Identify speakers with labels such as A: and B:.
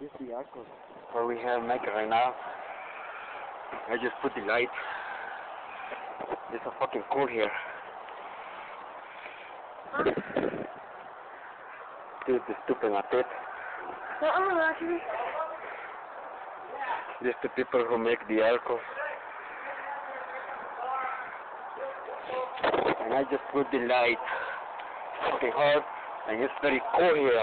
A: This is the alcohol.
B: What we have make right now. I just put the light. It's so fucking cool here. Dude, the stupid matet.
C: Oo, watching?
B: Just the people who make the alcohol. And I just put the light fucking hard and it's very cool here.